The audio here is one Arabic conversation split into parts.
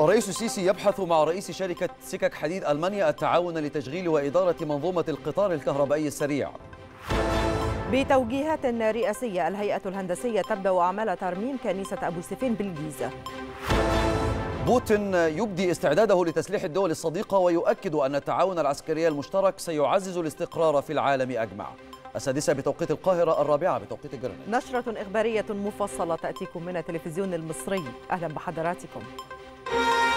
الرئيس السيسي يبحث مع رئيس شركة سكك حديد ألمانيا التعاون لتشغيل وإدارة منظومة القطار الكهربائي السريع. بتوجيهات رئاسية الهيئة الهندسية تبدأ أعمال ترميم كنيسة أبو سيفين بالجيزة. بوتين يبدي استعداده لتسليح الدول الصديقة ويؤكد أن التعاون العسكري المشترك سيعزز الاستقرار في العالم أجمع. السادسة بتوقيت القاهرة الرابعة بتوقيت جرينتش. نشرة إخبارية مفصلة تأتيكم من التلفزيون المصري. أهلا بحضراتكم. Bye.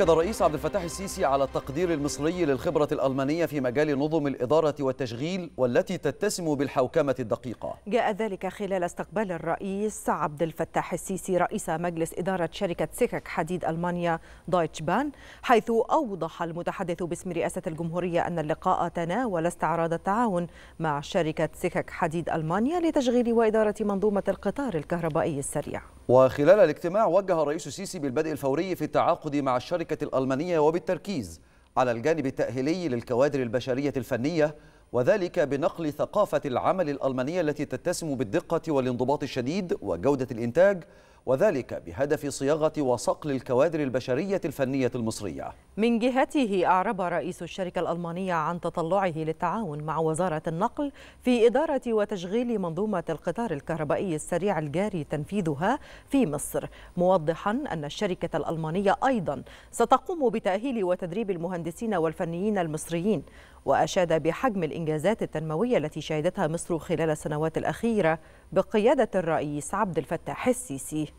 أكد الرئيس عبد الفتاح السيسي على التقدير المصري للخبرة الألمانية في مجال نظم الإدارة والتشغيل والتي تتسم بالحوكمة الدقيقة. جاء ذلك خلال استقبال الرئيس عبد الفتاح السيسي رئيس مجلس إدارة شركة سكك حديد ألمانيا دويتش بان حيث أوضح المتحدث باسم رئاسة الجمهورية أن اللقاء تناول استعراض التعاون مع شركة سكك حديد ألمانيا لتشغيل وإدارة منظومة القطار الكهربائي السريع. وخلال الاجتماع وجه الرئيس السيسي بالبدء الفوري في التعاقد مع الشركة الألمانية وبالتركيز على الجانب التأهيلي للكوادر البشرية الفنية وذلك بنقل ثقافة العمل الألمانية التي تتسم بالدقة والانضباط الشديد وجودة الإنتاج وذلك بهدف صياغة وصقل الكوادر البشرية الفنية المصرية. من جهته أعرب رئيس الشركة الألمانية عن تطلعه للتعاون مع وزارة النقل في إدارة وتشغيل منظومة القطار الكهربائي السريع الجاري تنفيذها في مصر موضحا أن الشركة الألمانية أيضا ستقوم بتأهيل وتدريب المهندسين والفنيين المصريين وأشاد بحجم الإنجازات التنموية التي شهدتها مصر خلال السنوات الأخيرة بقيادة الرئيس عبد الفتاح السيسي.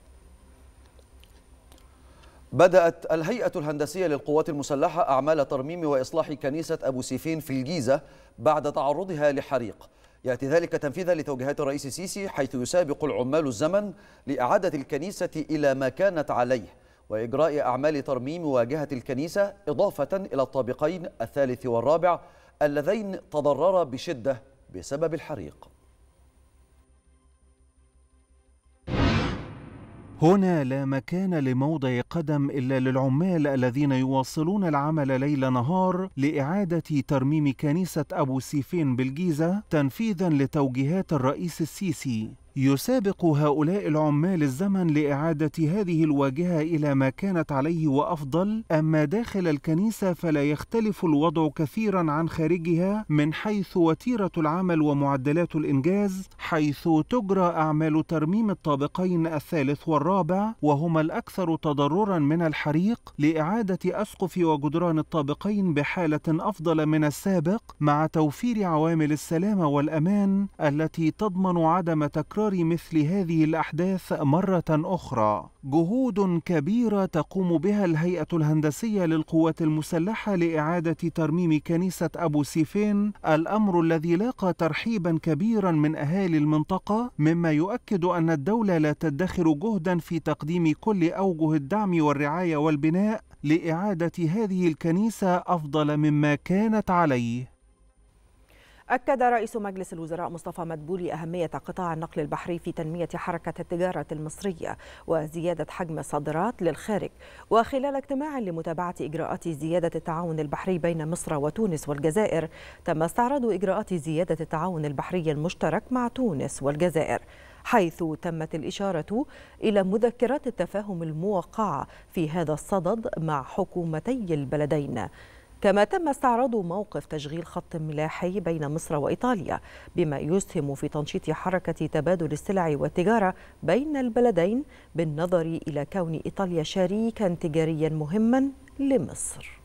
بدأت الهيئة الهندسية للقوات المسلحة أعمال ترميم وإصلاح كنيسة أبو سيفين في الجيزة بعد تعرضها لحريق. يأتي ذلك تنفيذا لتوجيهات الرئيس السيسي حيث يسابق العمال الزمن لإعادة الكنيسة إلى ما كانت عليه. وإجراء أعمال ترميم واجهة الكنيسة إضافة إلى الطابقين الثالث والرابع اللذين تضررا بشدة بسبب الحريق. هنا لا مكان لموضع قدم إلا للعمال الذين يواصلون العمل ليل نهار لإعادة ترميم كنيسة أبو سيفين بالجيزة تنفيذا لتوجيهات الرئيس السيسي. يسابق هؤلاء العمال الزمن لإعادة هذه الواجهة إلى ما كانت عليه وأفضل أما داخل الكنيسة فلا يختلف الوضع كثيرا عن خارجها من حيث وتيرة العمل ومعدلات الإنجاز حيث تجرى أعمال ترميم الطابقين الثالث والرابع وهما الأكثر تضررا من الحريق لإعادة أسقف وجدران الطابقين بحالة أفضل من السابق مع توفير عوامل السلامة والأمان التي تضمن عدم تكرار تكرار مثل هذه الأحداث مرة أخرى. جهود كبيرة تقوم بها الهيئة الهندسية للقوات المسلحة لإعادة ترميم كنيسة أبو سيفين. الأمر الذي لاقى ترحيبا كبيرا من أهالي المنطقة مما يؤكد أن الدولة لا تدخر جهدا في تقديم كل أوجه الدعم والرعاية والبناء لإعادة هذه الكنيسة أفضل مما كانت عليه. أكد رئيس مجلس الوزراء مصطفى مدبولي أهمية قطاع النقل البحري في تنمية حركة التجارة المصرية وزيادة حجم الصادرات للخارج. وخلال اجتماع لمتابعة إجراءات زيادة التعاون البحري بين مصر وتونس والجزائر تم استعراض إجراءات زيادة التعاون البحري المشترك مع تونس والجزائر حيث تمت الإشارة إلى مذكرات التفاهم الموقعة في هذا الصدد مع حكومتي البلدين. كما تم استعراض موقف تشغيل خط ملاحي بين مصر وإيطاليا بما يسهم في تنشيط حركة تبادل السلع والتجارة بين البلدين بالنظر إلى كون إيطاليا شريكا تجاريا مهما لمصر.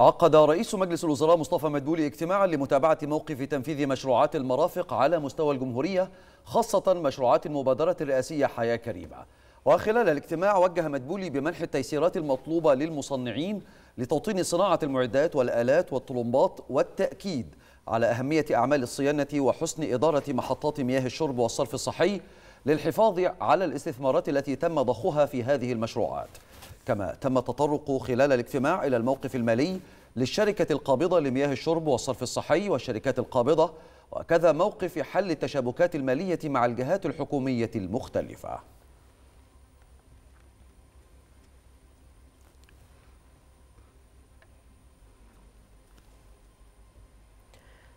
عقد رئيس مجلس الوزراء مصطفى مدبولي اجتماعا لمتابعة موقف تنفيذ مشروعات المرافق على مستوى الجمهورية خاصة مشروعات المبادرة الرئاسية حياة كريمة. وخلال الاجتماع وجه مدبولي بمنح التيسيرات المطلوبة للمصنعين لتوطين صناعة المعدات والآلات والطلمبات والتأكيد على أهمية أعمال الصيانة وحسن إدارة محطات مياه الشرب والصرف الصحي للحفاظ على الاستثمارات التي تم ضخها في هذه المشروعات. كما تم التطرق خلال الاجتماع إلى الموقف المالي للشركة القابضة لمياه الشرب والصرف الصحي والشركات القابضة وكذا موقف حل التشابكات المالية مع الجهات الحكومية المختلفة.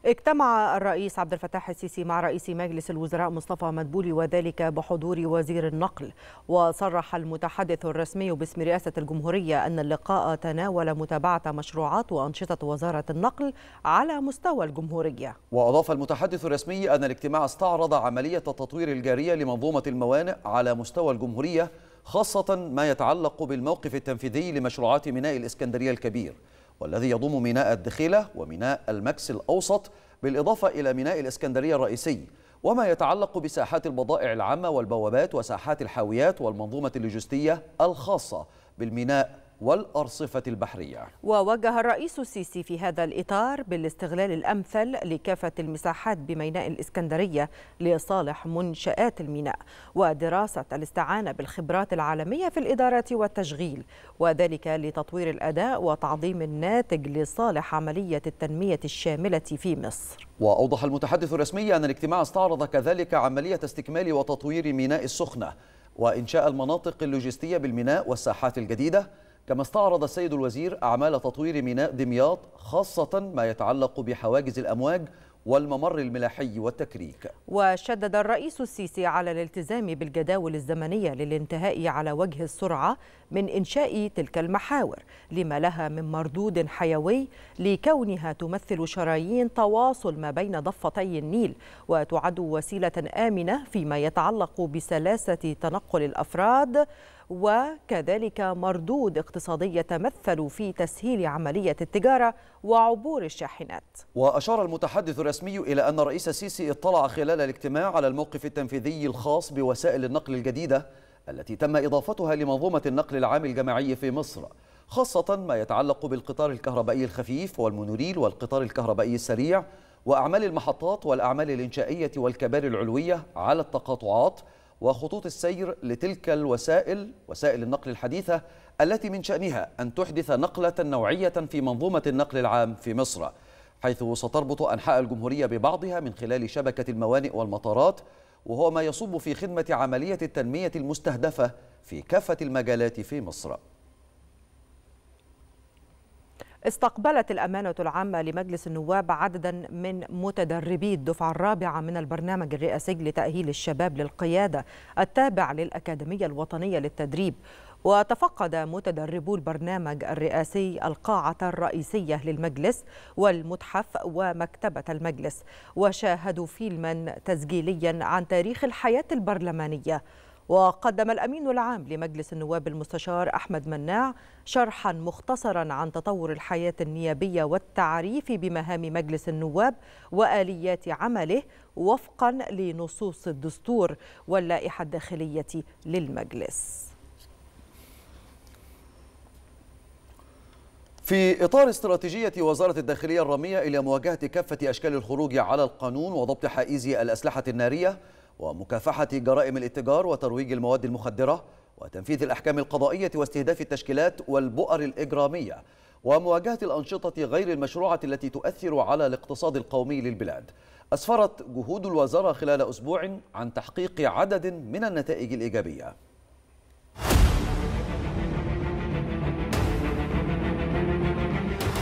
اجتمع الرئيس عبد الفتاح السيسي مع رئيس مجلس الوزراء مصطفى مدبولي وذلك بحضور وزير النقل. وصرح المتحدث الرسمي باسم رئاسة الجمهورية أن اللقاء تناول متابعة مشروعات وأنشطة وزارة النقل على مستوى الجمهورية. وأضاف المتحدث الرسمي أن الاجتماع استعرض عملية التطوير الجارية لمنظومة الموانئ على مستوى الجمهورية خاصة ما يتعلق بالموقف التنفيذي لمشروعات ميناء الإسكندرية الكبير. والذي يضم ميناء الدخيلة وميناء المكس الأوسط بالإضافة إلى ميناء الإسكندرية الرئيسي. وما يتعلق بساحات البضائع العامة والبوابات وساحات الحاويات والمنظومة اللوجستية الخاصة بالميناء والأرصفة البحرية. ووجه الرئيس السيسي في هذا الإطار بالاستغلال الأمثل لكافة المساحات بميناء الإسكندرية لصالح منشآت الميناء ودراسة الاستعانة بالخبرات العالمية في الإدارة والتشغيل وذلك لتطوير الأداء وتعظيم الناتج لصالح عملية التنمية الشاملة في مصر. وأوضح المتحدث الرسمي أن الاجتماع استعرض كذلك عملية استكمال وتطوير ميناء السخنة وإنشاء المناطق اللوجستية بالميناء والساحات الجديدة كما استعرض السيد الوزير أعمال تطوير ميناء دمياط خاصة ما يتعلق بحواجز الأمواج والممر الملاحي والتكريك. وشدد الرئيس السيسي على الالتزام بالجداول الزمنية للانتهاء على وجه السرعة من إنشاء تلك المحاور لما لها من مردود حيوي لكونها تمثل شرايين تواصل ما بين ضفتي النيل وتعد وسيلة آمنة فيما يتعلق بسلاسة تنقل الأفراد وكذلك مردود اقتصادي يتمثل في تسهيل عملية التجارة وعبور الشاحنات. وأشار المتحدث الرسمي إلى أن الرئيس السيسي اطلع خلال الاجتماع على الموقف التنفيذي الخاص بوسائل النقل الجديدة التي تم إضافتها لمنظومة النقل العام الجماعي في مصر خاصة ما يتعلق بالقطار الكهربائي الخفيف والمونوريل والقطار الكهربائي السريع وأعمال المحطات والأعمال الإنشائية والكباري العلوية على التقاطعات وخطوط السير لتلك الوسائل وسائل النقل الحديثة التي من شأنها أن تحدث نقلة نوعية في منظومة النقل العام في مصر حيث ستربط أنحاء الجمهورية ببعضها من خلال شبكة الموانئ والمطارات وهو ما يصب في خدمة عملية التنمية المستهدفة في كافة المجالات في مصر. استقبلت الأمانة العامة لمجلس النواب عددا من متدربي الدفعة الرابعة من البرنامج الرئاسي لتأهيل الشباب للقيادة التابع للأكاديمية الوطنية للتدريب. وتفقد متدربو البرنامج الرئاسي القاعة الرئيسية للمجلس والمتحف ومكتبة المجلس وشاهدوا فيلما تسجيليا عن تاريخ الحياة البرلمانية. وقدم الأمين العام لمجلس النواب المستشار أحمد مناع شرحا مختصرا عن تطور الحياة النيابية والتعريف بمهام مجلس النواب وآليات عمله وفقا لنصوص الدستور واللائحة الداخلية للمجلس. في إطار استراتيجية وزارة الداخلية الرامية إلى مواجهة كافة أشكال الخروج على القانون وضبط حائزي الأسلحة النارية ومكافحة جرائم الاتجار وترويج المواد المخدرة وتنفيذ الأحكام القضائية واستهداف التشكيلات والبؤر الإجرامية ومواجهة الأنشطة غير المشروعة التي تؤثر على الاقتصاد القومي للبلاد. أسفرت جهود الوزارة خلال أسبوع عن تحقيق عدد من النتائج الإيجابية.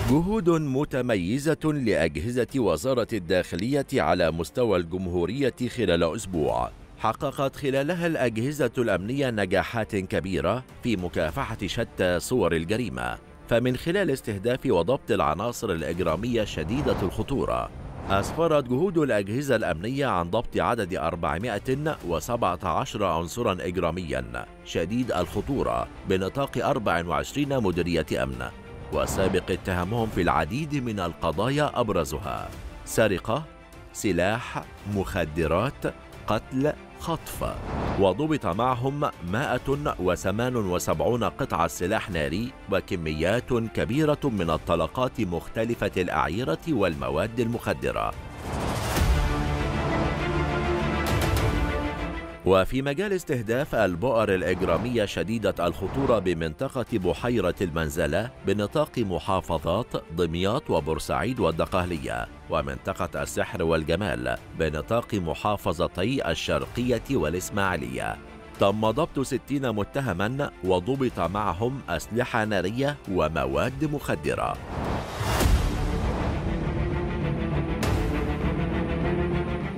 جهود متميزة لأجهزة وزارة الداخلية على مستوى الجمهورية خلال أسبوع. حققت خلالها الأجهزة الأمنية نجاحات كبيرة في مكافحة شتى صور الجريمة. فمن خلال استهداف وضبط العناصر الإجرامية شديدة الخطورة أسفرت جهود الأجهزة الأمنية عن ضبط عدد 417 عنصرا إجراميا شديد الخطورة بنطاق 24 مديرية أمن. وسابق اتهامهم في العديد من القضايا أبرزها. سرقة، سلاح، مخدرات، قتل، خطف. وضبط معهم 178 قطعة سلاح ناري وكميات كبيرة من الطلقات مختلفة الأعيرة والمواد المخدرة. وفي مجال استهداف البؤر الإجرامية شديدة الخطورة بمنطقة بحيرة المنزلة بنطاق محافظات دمياط وبورسعيد والدقهلية ومنطقة السحر والجمال بنطاق محافظتي الشرقية والإسماعيلية. تم ضبط 60 متهما وضبط معهم أسلحة نارية ومواد مخدرة.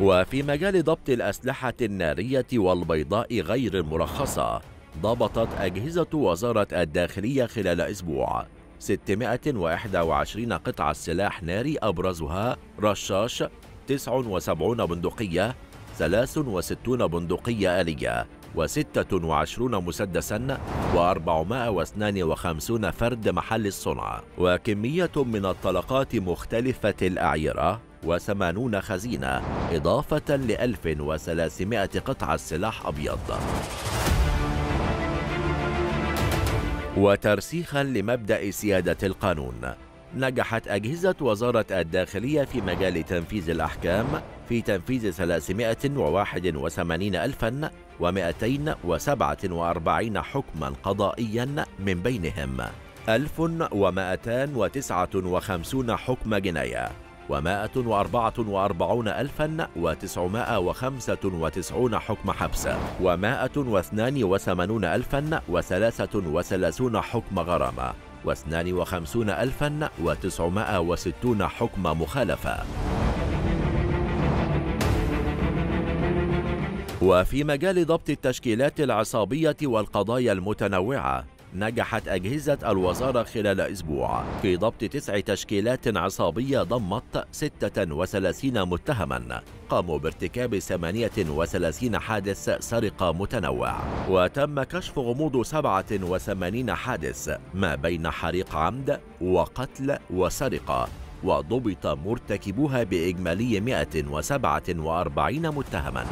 وفي مجال ضبط الأسلحة النارية والبيضاء غير المرخصة ضبطت أجهزة وزارة الداخلية خلال أسبوع. 621 قطعة سلاح ناري أبرزها رشاش 79 بندقية 63 بندقية آلية و26 مسدسا و452 فرد محل الصنع. وكمية من الطلقات مختلفة الأعيرة وثمانون خزينة إضافة ل 1300 قطعة سلاح أبيض. وترسيخا لمبدأ سيادة القانون. نجحت أجهزة وزارة الداخلية في مجال تنفيذ الأحكام في تنفيذ 381,247 حكما قضائيا من بينهم. 1259 حكم جناية. ومائة وأربعة وأربعون ألفا وتسعمائة وخمسة وتسعون حكم حبس ومائة واثنان وثمانون ألفا وثلاثة وثلاثون حكم غرامة واثنان وخمسون ألفا وتسعمائة وستون حكم مخالفة. وفي مجال ضبط التشكيلات العصابية والقضايا المتنوعة نجحت أجهزة الوزارة خلال أسبوع في ضبط تسع تشكيلات عصابية ضمت 36 متهما. قاموا بارتكاب 38 حادث سرقة متنوع. وتم كشف غموض 87 حادث ما بين حريق عمد وقتل وسرقة وضبط مرتكبوها بإجمالي 147 متهما.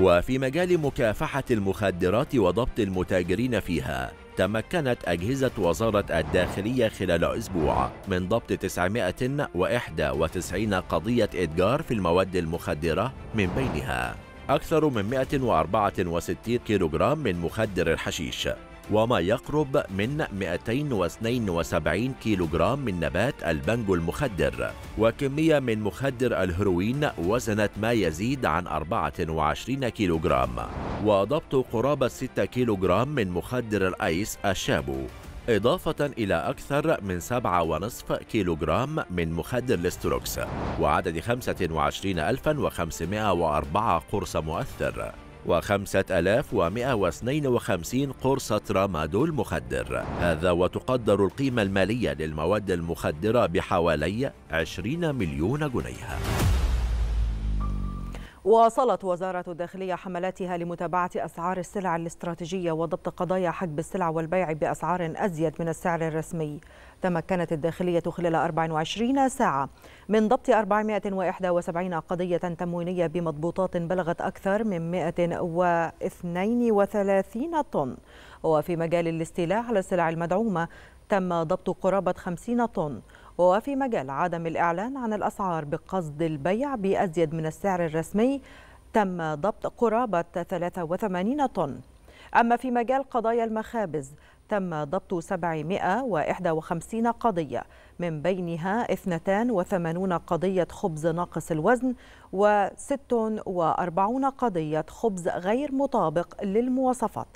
وفي مجال مكافحة المخدرات وضبط المتاجرين فيها تمكنت أجهزة وزارة الداخلية خلال أسبوع من ضبط 991 قضية إتجار في المواد المخدرة من بينها. أكثر من 164 كيلوغرام من مخدر الحشيش. وما يقرب من 272 كيلوغرام من نبات البنجو المخدر وكمية من مخدر الهيروين وزنت ما يزيد عن 24 كيلوغرام وضبط قرابة 6 كيلوغرام من مخدر الأيس الشابو إضافة إلى أكثر من 7.5 كيلوغرام من مخدر الاستروكس وعدد 25504 قرص مؤثر. وخمسة ألاف ومائة واثنين وخمسين قرصة رامادول مخدر. هذا وتقدر القيمة المالية للمواد المخدرة بحوالي 20 مليون جنيه واصلت وزارة الداخلية حملاتها لمتابعة أسعار السلع الاستراتيجية وضبط قضايا حجب السلع والبيع بأسعار أزيد من السعر الرسمي. تمكنت الداخلية خلال 24 ساعة من ضبط 471 قضية تموينية بمضبوطات بلغت أكثر من 132 طن. وفي مجال الاستيلاء على السلع المدعومة تم ضبط قرابة 50 طن. وفي مجال عدم الإعلان عن الأسعار بقصد البيع بأزيد من السعر الرسمي تم ضبط قرابة 83 طن. أما في مجال قضايا المخابز تم ضبط 751 قضية من بينها 82 قضية خبز ناقص الوزن و46 قضية خبز غير مطابق للمواصفات.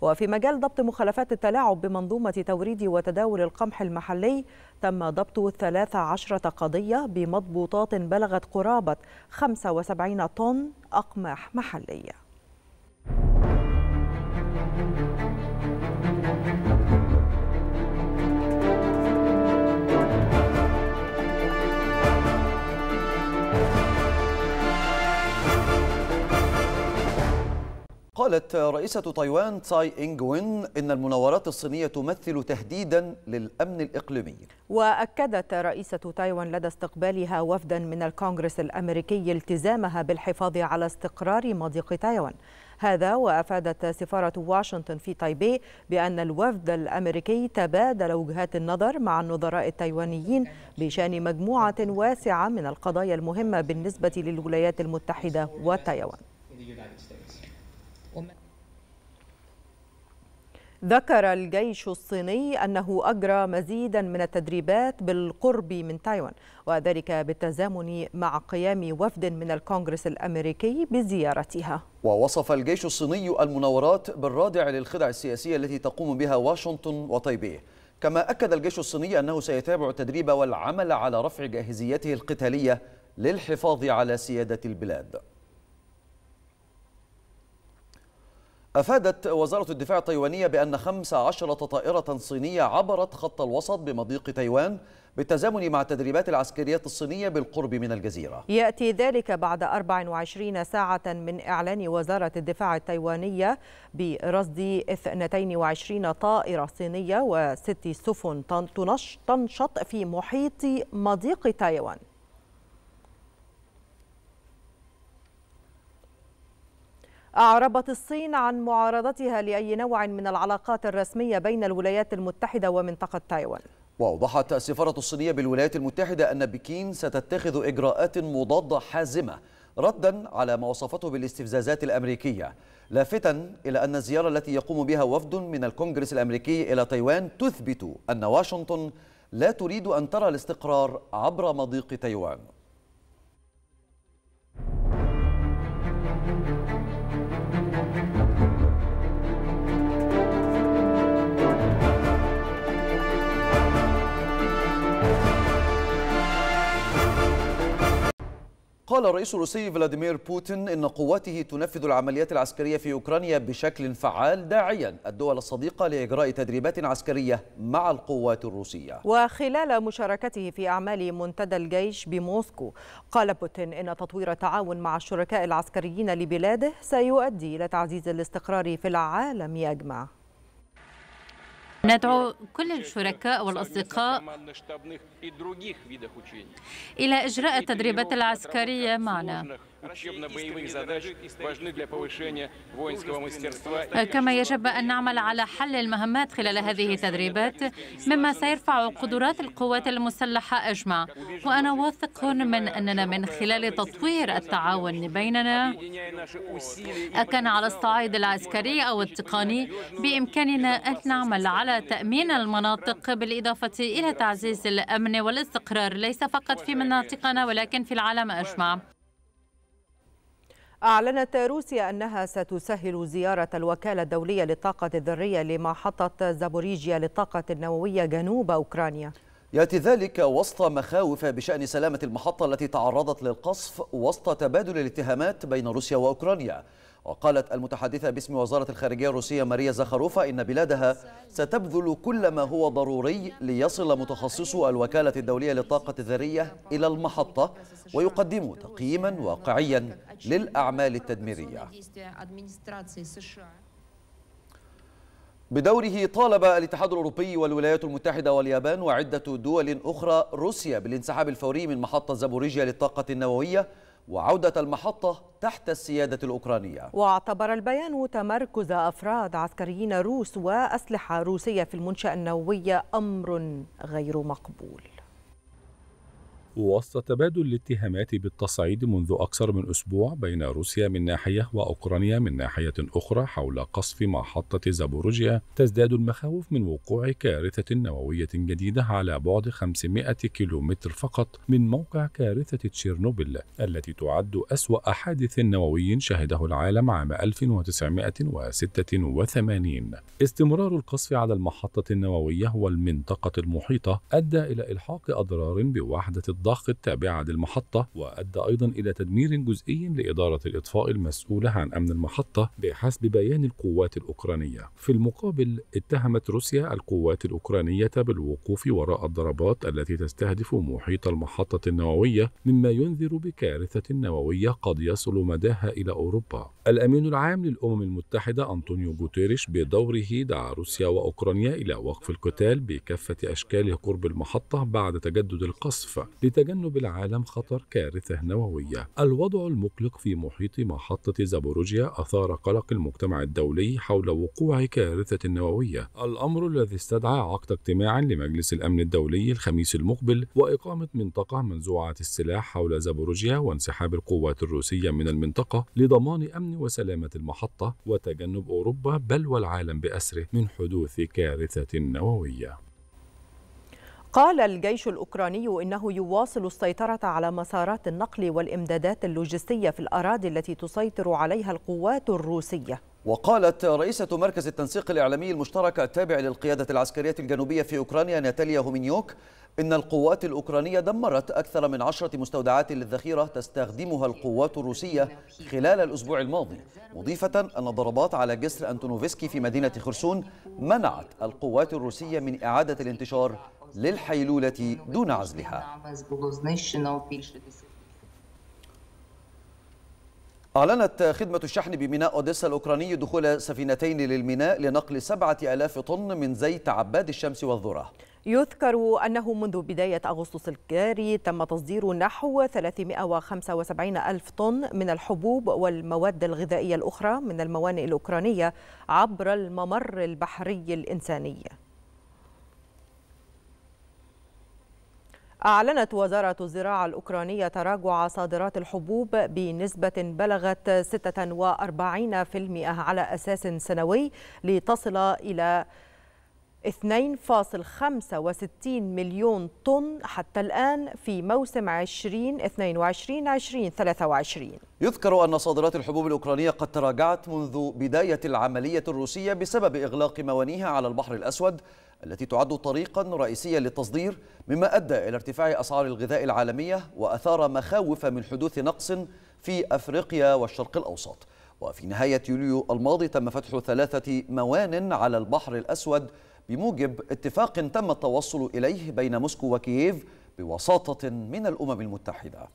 وفي مجال ضبط مخالفات التلاعب بمنظومة توريد وتداول القمح المحلي تم ضبط 13 قضية بمضبوطات بلغت قرابة 75 طن أقماح محلية. قالت رئيسة تايوان تساي إنغ وين إن المناورات الصينية تمثل تهديدا للأمن الإقليمي. وأكدت رئيسة تايوان لدى استقبالها وفدا من الكونغرس الأمريكي التزامها بالحفاظ على استقرار مضيق تايوان. هذا وأفادت سفارة واشنطن في تايبي بأن الوفد الأمريكي تبادل وجهات النظر مع النظراء التايوانيين بشأن مجموعة واسعة من القضايا المهمة بالنسبة للولايات المتحدة وتايوان. ذكر الجيش الصيني أنه أجرى مزيدا من التدريبات بالقرب من تايوان وذلك بالتزامن مع قيام وفد من الكونغرس الأمريكي بزيارتها. ووصف الجيش الصيني المناورات بالرادع للخدع السياسية التي تقوم بها واشنطن وطيبيه كما أكد الجيش الصيني أنه سيتابع التدريب والعمل على رفع جاهزيته القتالية للحفاظ على سيادة البلاد. أفادت وزارة الدفاع التايوانية بأن 15 طائرة صينية عبرت خط الوسط بمضيق تايوان بالتزامن مع التدريبات العسكرية الصينية بالقرب من الجزيرة. يأتي ذلك بعد 24 ساعة من إعلان وزارة الدفاع التايوانية برصد 22 طائرة صينية وست سفن تنشط في محيط مضيق تايوان. أعربت الصين عن معارضتها لأي نوع من العلاقات الرسمية بين الولايات المتحدة ومنطقة تايوان. وأوضحت السفارة الصينية بالولايات المتحدة أن بكين ستتخذ إجراءات مضادة حازمة ردا على ما وصفته بالاستفزازات الأمريكية لافتا إلى أن الزيارة التي يقوم بها وفد من الكونغرس الأمريكي إلى تايوان تثبت أن واشنطن لا تريد أن ترى الاستقرار عبر مضيق تايوان. قال الرئيس الروسي فلاديمير بوتين إن قواته تنفذ العمليات العسكرية في أوكرانيا بشكل فعال داعيا. الدول الصديقة لإجراء تدريبات عسكرية مع القوات الروسية. وخلال مشاركته في أعمال منتدى الجيش بموسكو قال بوتين إن تطوير التعاون مع الشركاء العسكريين لبلاده سيؤدي إلى تعزيز الاستقرار في العالم أجمع ندعو كل الشركاء والأصدقاء إلى إجراء التدريبات العسكرية معنا. كما يجب أن نعمل على حل المهمات خلال هذه التدريبات مما سيرفع قدرات القوات المسلحة أجمع. وأنا واثق من أننا من خلال تطوير التعاون بيننا أكان على الصعيد العسكري أو التقني بإمكاننا أن نعمل على تأمين المناطق بالإضافة إلى تعزيز الأمن والاستقرار ليس فقط في مناطقنا ولكن في العالم أجمع. أعلنت روسيا أنها ستسهل زيارة الوكالة الدولية للطاقة الذرية لمحطة زابوريجيا للطاقة النووية جنوب أوكرانيا. يأتي ذلك وسط مخاوف بشأن سلامة المحطة التي تعرضت للقصف وسط تبادل الاتهامات بين روسيا وأوكرانيا. وقالت المتحدثة باسم وزارة الخارجية الروسية ماريا زخاروفا إن بلادها ستبذل كل ما هو ضروري ليصل متخصصو الوكالة الدولية للطاقة الذرية إلى المحطة ويقدموا تقييما واقعيا للأعمال التدميرية. بدوره طالب الاتحاد الأوروبي والولايات المتحدة واليابان وعدة دول أخرى روسيا بالانسحاب الفوري من محطة زابوريجيا للطاقة النووية وعودة المحطة تحت السيادة الأوكرانية. واعتبر البيان تمركز أفراد عسكريين روس وأسلحة روسية في المنشأة النووية أمر غير مقبول. وسط تبادل الاتهامات بالتصعيد منذ أكثر من أسبوع بين روسيا من ناحية وأوكرانيا من ناحية أخرى حول قصف محطة زابوروجيا تزداد المخاوف من وقوع كارثة نووية جديدة على بعد 500 كيلومتر فقط من موقع كارثة تشيرنوبل التي تعد أسوأ حادث نووي شهده العالم عام 1986 استمرار القصف على المحطة النووية والمنطقة المحيطة أدى إلى إلحاق أضرار بوحدة الضغط التابعة للمحطة وأدى أيضا إلى تدمير جزئي لإدارة الإطفاء المسؤولة عن أمن المحطة بحسب بيان القوات الأوكرانية. في المقابل اتهمت روسيا القوات الأوكرانية بالوقوف وراء الضربات التي تستهدف محيط المحطة النووية مما ينذر بكارثة نووية قد يصل مداها إلى أوروبا. الأمين العام للأمم المتحدة أنطونيو غوتيريش بدوره دعا روسيا وأوكرانيا إلى وقف القتال بكافة أشكاله قرب المحطة بعد تجدد القصف. لتجنب العالم خطر كارثة نووية. الوضع المقلق في محيط محطة زابوروجيا أثار قلق المجتمع الدولي حول وقوع كارثة نووية، الأمر الذي استدعى عقد اجتماع لمجلس الأمن الدولي الخميس المقبل وإقامة منطقة منزوعة السلاح حول زابوروجيا وانسحاب القوات الروسية من المنطقة لضمان أمن وسلامة المحطة وتجنب أوروبا بل والعالم بأسره من حدوث كارثة نووية. قال الجيش الأوكراني إنه يواصل السيطرة على مسارات النقل والإمدادات اللوجستية في الأراضي التي تسيطر عليها القوات الروسية. وقالت رئيسة مركز التنسيق الإعلامي المشترك التابع للقيادة العسكرية الجنوبية في أوكرانيا ناتاليا هومينيوك إن القوات الأوكرانية دمرت أكثر من عشرة مستودعات للذخيرة تستخدمها القوات الروسية خلال الأسبوع الماضي مضيفة أن الضربات على جسر أنتونوفسكي في مدينة خرسون منعت القوات الروسية من إعادة الانتشار للحيلولة دون عزلها. أعلنت خدمة الشحن بميناء أوديسا الأوكراني دخول سفينتين للميناء لنقل سبعة ألاف طن من زيت عباد الشمس والذرة. يذكر أنه منذ بداية أغسطس الجاري تم تصدير نحو 375 ألف طن من الحبوب والمواد الغذائية الأخرى من الموانئ الأوكرانية عبر الممر البحري الإنساني. أعلنت وزارة الزراعة الأوكرانية تراجع صادرات الحبوب بنسبة بلغت 46% على أساس سنوي لتصل إلى 2.65 مليون طن حتى الآن في موسم 2022-2023 يذكر أن صادرات الحبوب الأوكرانية قد تراجعت منذ بداية العملية الروسية بسبب إغلاق موانيها على البحر الأسود التي تعد طريقا رئيسيا للتصدير مما أدى إلى ارتفاع أسعار الغذاء العالمية وأثار مخاوف من حدوث نقص في أفريقيا والشرق الأوسط. وفي نهاية يوليو الماضي تم فتح ثلاثة موان على البحر الأسود بموجب اتفاق تم التوصل إليه بين موسكو وكييف بوساطة من الأمم المتحدة.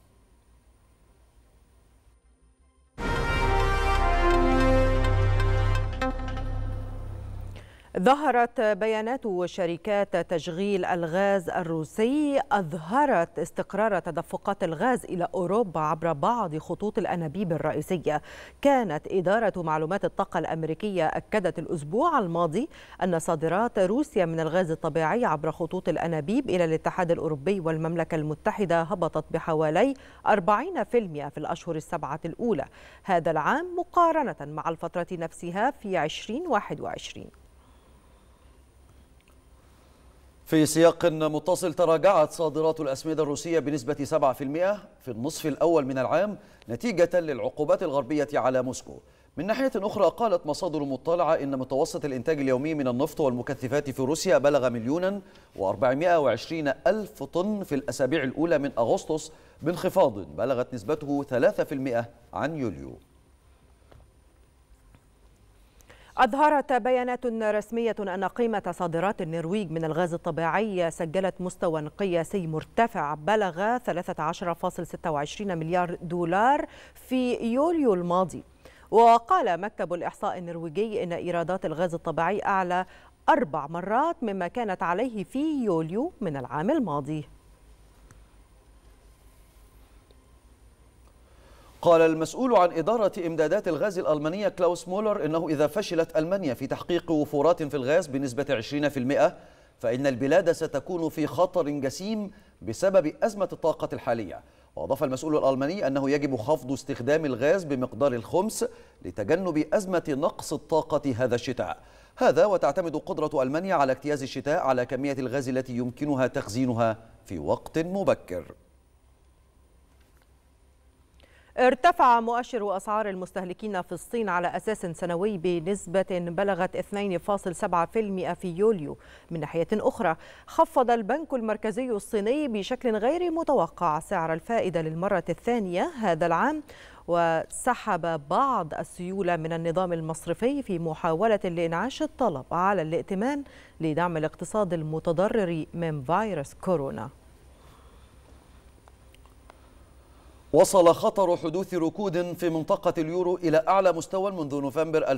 ظهرت بيانات شركات تشغيل الغاز الروسي أظهرت استقرار تدفقات الغاز إلى أوروبا عبر بعض خطوط الأنابيب الرئيسية. كانت إدارة معلومات الطاقة الأمريكية أكدت الأسبوع الماضي أن صادرات روسيا من الغاز الطبيعي عبر خطوط الأنابيب إلى الاتحاد الأوروبي والمملكة المتحدة هبطت بحوالي 40% في الأشهر السبعة الأولى. هذا العام مقارنة مع الفترة نفسها في 2021 في سياق متصل تراجعت صادرات الأسمدة الروسية بنسبة 7% في النصف الأول من العام نتيجة للعقوبات الغربية على موسكو. من ناحية أخرى قالت مصادر مطلعة إن متوسط الإنتاج اليومي من النفط والمكثفات في روسيا بلغ مليونا و420 ألف طن في الأسابيع الأولى من أغسطس بانخفاض بلغت نسبته 3% عن يوليو. أظهرت بيانات رسمية أن قيمة صادرات النرويج من الغاز الطبيعي سجلت مستوى قياسي مرتفع بلغ 13.26 مليار دولار في يوليو الماضي. وقال مكتب الإحصاء النرويجي إن إيرادات الغاز الطبيعي أعلى أربع مرات مما كانت عليه في يوليو من العام الماضي. قال المسؤول عن إدارة إمدادات الغاز الألمانية كلاوس مولر إنه إذا فشلت ألمانيا في تحقيق وفورات في الغاز بنسبة 20% فإن البلاد ستكون في خطر جسيم بسبب أزمة الطاقة الحالية. وأضاف المسؤول الألماني أنه يجب خفض استخدام الغاز بمقدار الخمس لتجنب أزمة نقص الطاقة هذا الشتاء. هذا وتعتمد قدرة ألمانيا على اجتياز الشتاء على كمية الغاز التي يمكنها تخزينها في وقت مبكر. ارتفع مؤشر أسعار المستهلكين في الصين على أساس سنوي بنسبة بلغت 2.7% في يوليو. من ناحية أخرى خفض البنك المركزي الصيني بشكل غير متوقع سعر الفائدة للمرة الثانية هذا العام وسحب بعض السيولة من النظام المصرفي في محاولة لإنعاش الطلب على الائتمان لدعم الاقتصاد المتضرر من فيروس كورونا. وصل خطر حدوث ركود في منطقة اليورو إلى أعلى مستوى منذ نوفمبر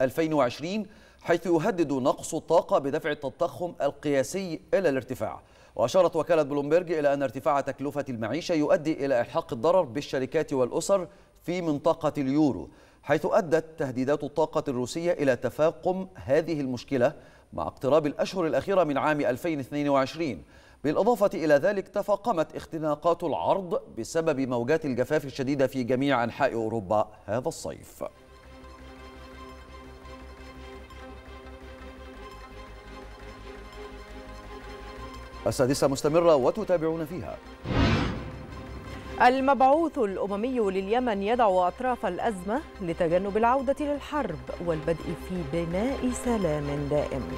2020 حيث يهدد نقص الطاقة بدفع التضخم القياسي إلى الارتفاع. وأشارت وكالة بلومبرج إلى أن ارتفاع تكلفة المعيشة يؤدي إلى إلحاق الضرر بالشركات والأسر في منطقة اليورو حيث أدت تهديدات الطاقة الروسية إلى تفاقم هذه المشكلة مع اقتراب الأشهر الأخيرة من عام 2022 بالإضافة إلى ذلك تفاقمت اختناقات العرض بسبب موجات الجفاف الشديدة في جميع أنحاء أوروبا هذا الصيف. السادسة مستمرة وتتابعون فيها. المبعوث الأممي لليمن يدعو أطراف الأزمة لتجنب العودة للحرب والبدء في بناء سلام دائم.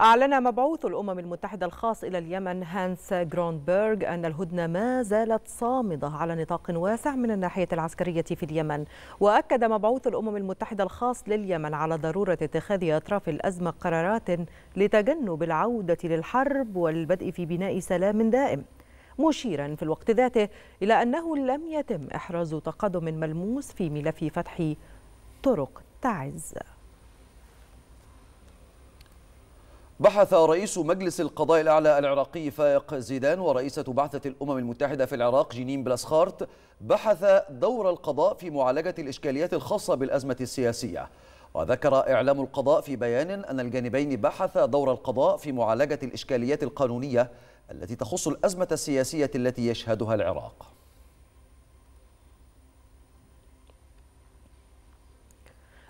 أعلن مبعوث الأمم المتحدة الخاص إلى اليمن هانس جرونبرغ أن الهدنة ما زالت صامدة على نطاق واسع من الناحية العسكرية في اليمن. وأكد مبعوث الأمم المتحدة الخاص لليمن على ضرورة اتخاذ أطراف الأزمة قرارات لتجنب العودة للحرب والبدء في بناء سلام دائم. مشيرا في الوقت ذاته إلى أنه لم يتم إحراز تقدم ملموس في ملف فتح طرق تعز. بحث رئيس مجلس القضاء الأعلى العراقي فائق زيدان ورئيسة بعثة الأمم المتحدة في العراق جينين بلاسخارت. بحث دور القضاء في معالجة الإشكاليات الخاصة بالأزمة السياسية. وذكر إعلام القضاء في بيان أن الجانبين بحث دور القضاء في معالجة الإشكاليات القانونية التي تخص الأزمة السياسية التي يشهدها العراق.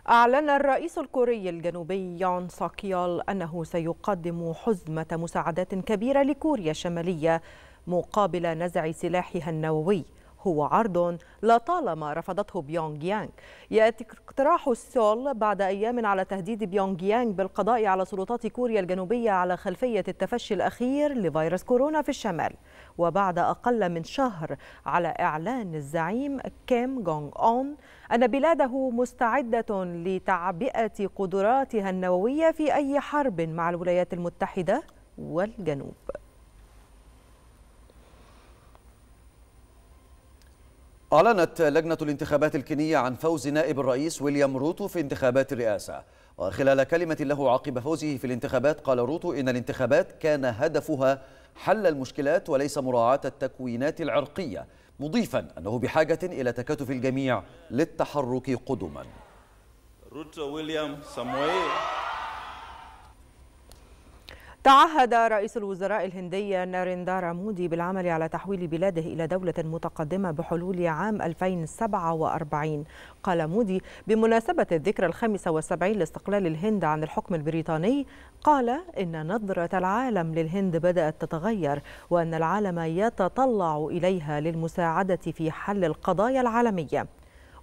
أعلن الرئيس الكوري الجنوبي يون سوك يول أنه سيقدم حزمة مساعدات كبيرة لكوريا الشمالية مقابل نزع سلاحها النووي. هو عرض لطالما رفضته بيونغ يانغ يأتي اقتراح سول بعد أيام على تهديد بيونغ يانغ بالقضاء على سلطات كوريا الجنوبية على خلفية التفشي الأخير لفيروس كورونا في الشمال. وبعد أقل من شهر على إعلان الزعيم كيم جونغ أون أن بلاده مستعدة لتعبئة قدراتها النووية في أي حرب مع الولايات المتحدة والجنوب. أعلنت لجنة الانتخابات الكينية عن فوز نائب الرئيس ويليام روتو في انتخابات الرئاسة. وخلال كلمة له عقب فوزه في الانتخابات قال روتو إن الانتخابات كان هدفها حل المشكلات وليس مراعاة التكوينات العرقية. مضيفا أنه بحاجة إلى تكاتف الجميع للتحرك قدما. روتو ويليام تعهد رئيس الوزراء الهندي ناريندارا مودي بالعمل على تحويل بلاده إلى دولة متقدمة بحلول عام 2047 قال مودي بمناسبة الذكرى الخامسة والسبعين لاستقلال الهند عن الحكم البريطاني قال إن نظرة العالم للهند بدأت تتغير وأن العالم يتطلع إليها للمساعدة في حل القضايا العالمية.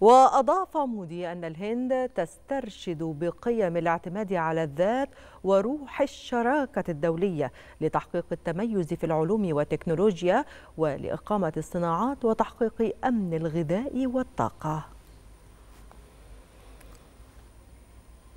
وأضاف مودي أن الهند تسترشد بقيم الاعتماد على الذات وروح الشراكة الدولية لتحقيق التميز في العلوم والتكنولوجيا ولإقامة الصناعات وتحقيق أمن الغذاء والطاقة.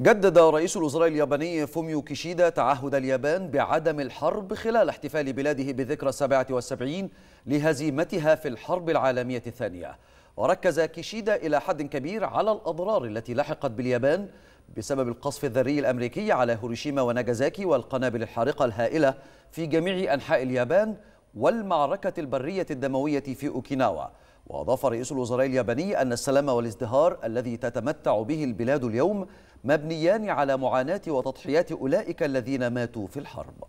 جدد رئيس الوزراء الياباني فوميو كيشيدا تعهد اليابان بعدم الحرب خلال احتفال بلاده بذكرى 77 لهزيمتها في الحرب العالمية الثانية. وركز كيشيدا إلى حد كبير على الأضرار التي لحقت باليابان بسبب القصف الذري الأمريكي على هيروشيما وناغازاكي والقنابل الحارقة الهائلة في جميع أنحاء اليابان والمعركة البرية الدموية في أوكيناوا. وأضاف رئيس الوزراء الياباني أن السلام والازدهار الذي تتمتع به البلاد اليوم مبنيان على معاناة وتضحيات أولئك الذين ماتوا في الحرب.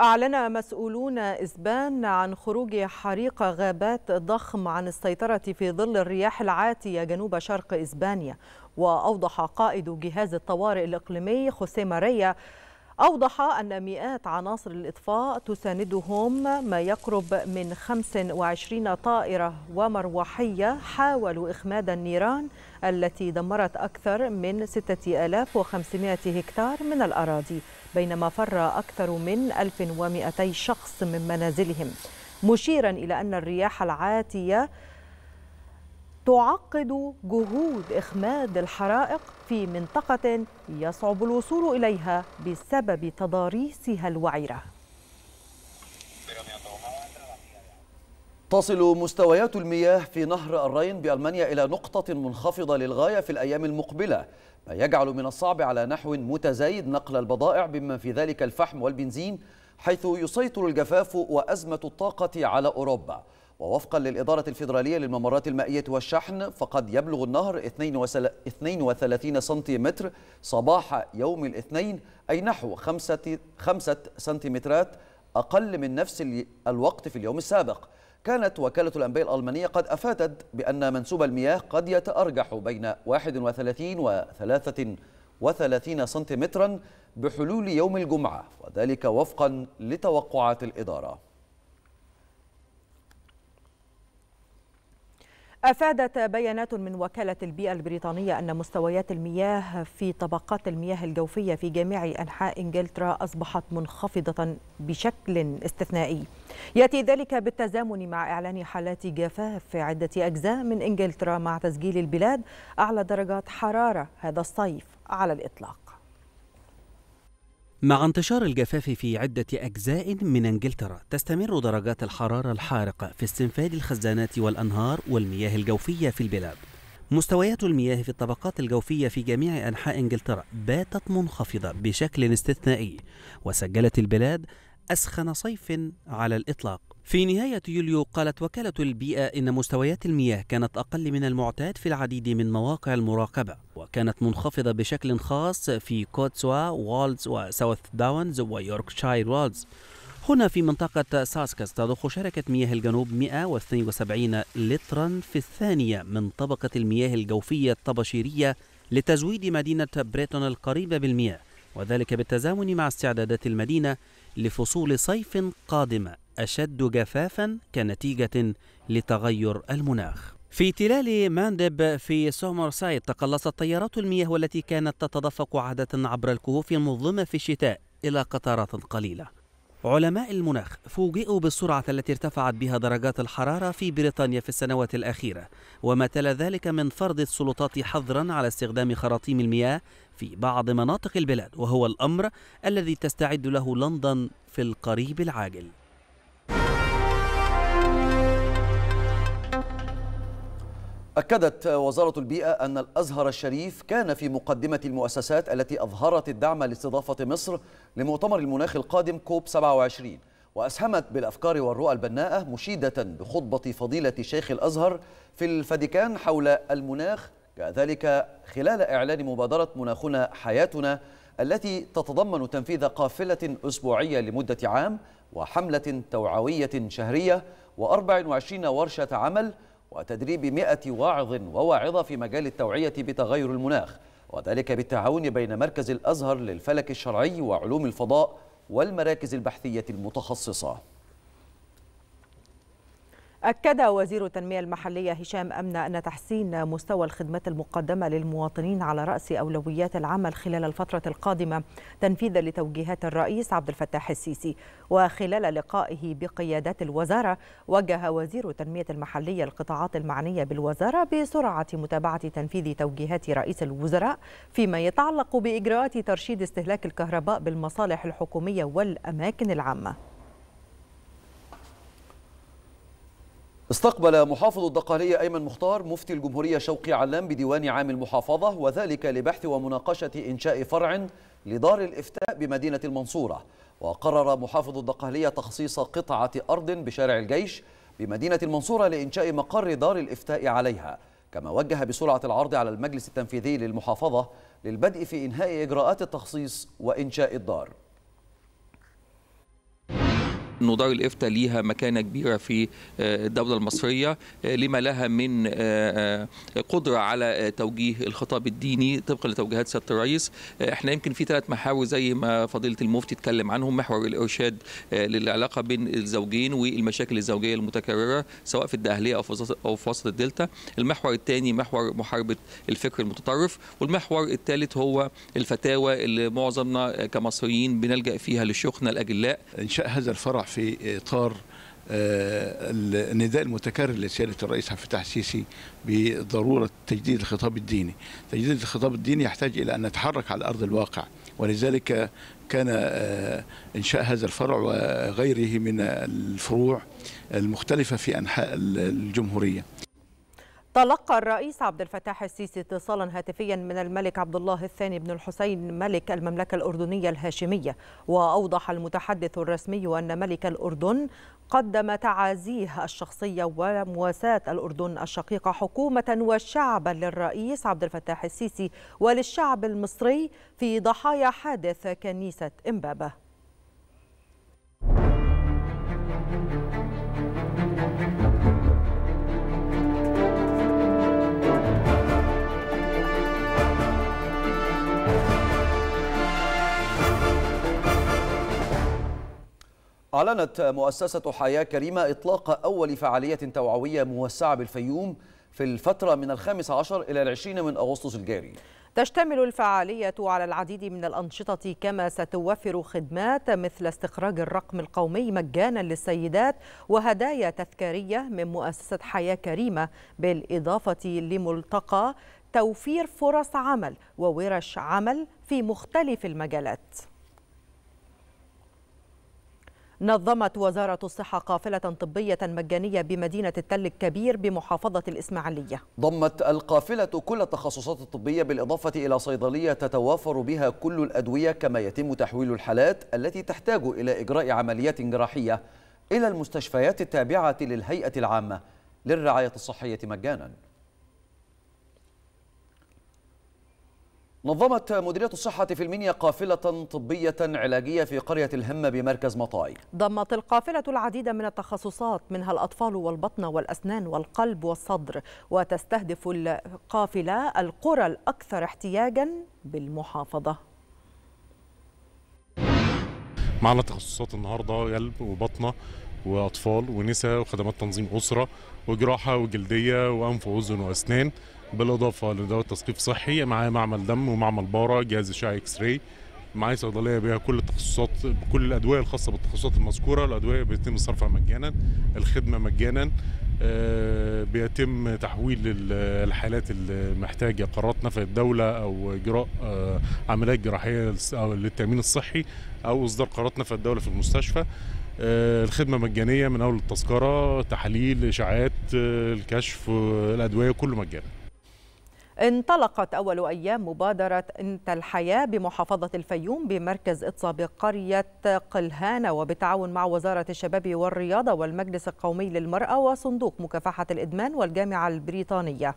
أعلن مسؤولون إسبان عن خروج حريق غابات ضخم عن السيطرة في ظل الرياح العاتية جنوب شرق إسبانيا. وأوضح قائد جهاز الطوارئ الإقليمي خوسيه ماريا أوضح أن مئات عناصر الإطفاء تساندهم ما يقرب من 25 طائرة ومروحية حاولوا إخماد النيران التي دمرت أكثر من 6500 هكتار من الأراضي. بينما فر أكثر من 1200 شخص من منازلهم. مشيرا إلى أن الرياح العاتية تعقد جهود إخماد الحرائق في منطقة يصعب الوصول إليها بسبب تضاريسها الوعرة تصل مستويات المياه في نهر الرين بألمانيا إلى نقطة منخفضة للغاية في الأيام المقبلة ما يجعل من الصعب على نحو متزايد نقل البضائع بما في ذلك الفحم والبنزين حيث يسيطر الجفاف وأزمة الطاقة على أوروبا. ووفقا للإدارة الفيدرالية للممرات المائية والشحن فقد يبلغ النهر 32 سنتيمتر صباح يوم الاثنين أي نحو خمسة, خمسة سنتيمترات أقل من نفس الوقت في اليوم السابق. كانت وكالة الأنباء الألمانية قد أفادت بأن منسوب المياه قد يتأرجح بين 31 و 33 سنتيمترا بحلول يوم الجمعة وذلك وفقا لتوقعات الإدارة. أفادت بيانات من وكالة البيئة البريطانية أن مستويات المياه في طبقات المياه الجوفية في جميع أنحاء إنجلترا أصبحت منخفضة بشكل استثنائي. يأتي ذلك بالتزامن مع إعلان حالات جفاف في عدة أجزاء من إنجلترا مع تسجيل البلاد أعلى درجات حرارة هذا الصيف على الإطلاق. مع انتشار الجفاف في عدة أجزاء من إنجلترا تستمر درجات الحرارة الحارقة في استنفاد الخزانات والأنهار والمياه الجوفية في البلاد. مستويات المياه في الطبقات الجوفية في جميع أنحاء إنجلترا باتت منخفضة بشكل استثنائي وسجلت البلاد أسخن صيف على الإطلاق. في نهاية يوليو قالت وكالة البيئة إن مستويات المياه كانت أقل من المعتاد في العديد من مواقع المراقبة وكانت منخفضة بشكل خاص في كوتسوولدز وساوث داونز ويوركشاير وولدز هنا في منطقة ساسكس تضخ شركة مياه الجنوب 172 لترا في الثانية من طبقة المياه الجوفية الطباشيرية لتزويد مدينة برايتون القريبة بالمياه وذلك بالتزامن مع استعدادات المدينة لفصول صيف قادمة. أشد جفافا كنتيجة لتغير المناخ. في تلال مينديب في سومرست تقلصت تيارات المياه والتي كانت تتدفق عادة عبر الكهوف المظلمة في الشتاء إلى قطرات قليلة. علماء المناخ فوجئوا بالسرعة التي ارتفعت بها درجات الحرارة في بريطانيا في السنوات الأخيرة وما تلا ذلك من فرض السلطات حظرا على استخدام خراطيم المياه في بعض مناطق البلاد وهو الأمر الذي تستعد له لندن في القريب العاجل. أكدت وزارة البيئة أن الأزهر الشريف كان في مقدمة المؤسسات التي أظهرت الدعم لاستضافة مصر لمؤتمر المناخ القادم كوب 27 وأسهمت بالأفكار والرؤى البناءة مشيدة بخطبة فضيلة شيخ الأزهر في الفاتيكان حول المناخ كذلك خلال إعلان مبادرة مناخنا حياتنا التي تتضمن تنفيذ قافلة أسبوعية لمدة عام وحملة توعوية شهرية و24 ورشة عمل وتدريب 100 واعظ وواعظة في مجال التوعية بتغير المناخ وذلك بالتعاون بين مركز الأزهر للفلك الشرعي وعلوم الفضاء والمراكز البحثية المتخصصة. أكد وزير التنمية المحلية هشام أمن أن تحسين مستوى الخدمات المقدمة للمواطنين على رأس أولويات العمل خلال الفترة القادمة تنفيذا لتوجيهات الرئيس عبد الفتاح السيسي. وخلال لقائه بقيادات الوزارة وجه وزير التنمية المحلية القطاعات المعنية بالوزارة بسرعة متابعة تنفيذ توجيهات رئيس الوزراء فيما يتعلق بإجراءات ترشيد استهلاك الكهرباء بالمصالح الحكومية والأماكن العامة. استقبل محافظ الدقهلية أيمن مختار مفتي الجمهورية شوقي علام بديوان عام المحافظة وذلك لبحث ومناقشة إنشاء فرع لدار الإفتاء بمدينة المنصورة. وقرر محافظ الدقهلية تخصيص قطعة أرض بشارع الجيش بمدينة المنصورة لإنشاء مقر دار الإفتاء عليها. كما وجه بسرعة العرض على المجلس التنفيذي للمحافظة للبدء في إنهاء إجراءات التخصيص وإنشاء الدار. انه دار الافتاء ليها مكانة كبيرة في الدولة المصرية لما لها من قدرة على توجيه الخطاب الديني طبقا لتوجيهات سيادة الرئيس. إحنا يمكن في ثلاث محاور زي ما فضيلة المفتي اتكلم عنهم. محور الإرشاد للعلاقة بين الزوجين والمشاكل الزوجية المتكررة سواء في الدقهليه أو في أو في وسط الدلتا. المحور الثاني محور محاربة الفكر المتطرف والمحور الثالث هو الفتاوى اللي معظمنا كمصريين بنلجأ فيها لشيوخنا الأجلاء. إنشاء هذا الفرع في إطار النداء المتكرر لسيادة الرئيس عبد الفتاح السيسي بضرورة تجديد الخطاب الديني، تجديد الخطاب الديني يحتاج إلى أن نتحرك على أرض الواقع ولذلك كان إنشاء هذا الفرع وغيره من الفروع المختلفة في أنحاء الجمهورية. تلقى الرئيس عبد الفتاح السيسي اتصالا هاتفيا من الملك عبد الله الثاني بن الحسين ملك المملكة الأردنية الهاشمية. وأوضح المتحدث الرسمي أن ملك الأردن قدم تعازيه الشخصية ومواساة الأردن الشقيقة حكومة وشعبا للرئيس عبد الفتاح السيسي وللشعب المصري في ضحايا حادث كنيسة إمبابة. أعلنت مؤسسة حياة كريمة إطلاق أول فعالية توعوية موسعة بالفيوم في الفترة من الخامس عشر إلى العشرين من أغسطس الجاري. تشتمل الفعالية على العديد من الأنشطة كما ستوفر خدمات مثل استخراج الرقم القومي مجانا للسيدات وهدايا تذكارية من مؤسسة حياة كريمة بالإضافة لملتقى توفير فرص عمل وورش عمل في مختلف المجالات. نظمت وزارة الصحة قافلة طبية مجانية بمدينة التل الكبير بمحافظة الإسماعيلية. ضمت القافلة كل التخصصات الطبية بالإضافة إلى صيدلية تتوافر بها كل الأدوية كما يتم تحويل الحالات التي تحتاج إلى إجراء عمليات جراحية. إلى المستشفيات التابعة للهيئة العامة. للرعاية الصحية مجاناً. نظمت مديرية الصحة في المنيا قافلة طبية علاجية في قرية الهمة بمركز مطاي. ضمت القافلة العديد من التخصصات منها الأطفال والبطنة والأسنان والقلب والصدر وتستهدف القافلة القرى الأكثر احتياجا بالمحافظة. معنا تخصصات النهارده قلب وبطنة وأطفال ونساء وخدمات تنظيم أسرة وجراحة وجلدية وأنف وأذن وأسنان. بالإضافة لدواء تثقيف صحي معايا معمل دم ومعمل بارا جهاز اشعه إكس راي معايا صيدلية بيها كل التخصصات كل الأدوية الخاصة بالتخصصات المذكورة. الأدوية بيتم صرفها مجانا الخدمة مجانا. آه، بيتم تحويل ال- الحالات اللي محتاجة قرارات نفع الدولة أو إجراء آه، عمليات جراحية للتأمين الصحي أو إصدار قرارات نفع الدولة في المستشفى. آه، الخدمة مجانية من أول التذكرة تحاليل إشاعات الكشف الأدوية كله مجانا. انطلقت أول أيام مبادرة أنت الحياة بمحافظة الفيوم بمركز إطسا بقرية قلهانة وبالتعاون مع وزارة الشباب والرياضة والمجلس القومي للمرأة وصندوق مكافحة الإدمان والجامعة البريطانية.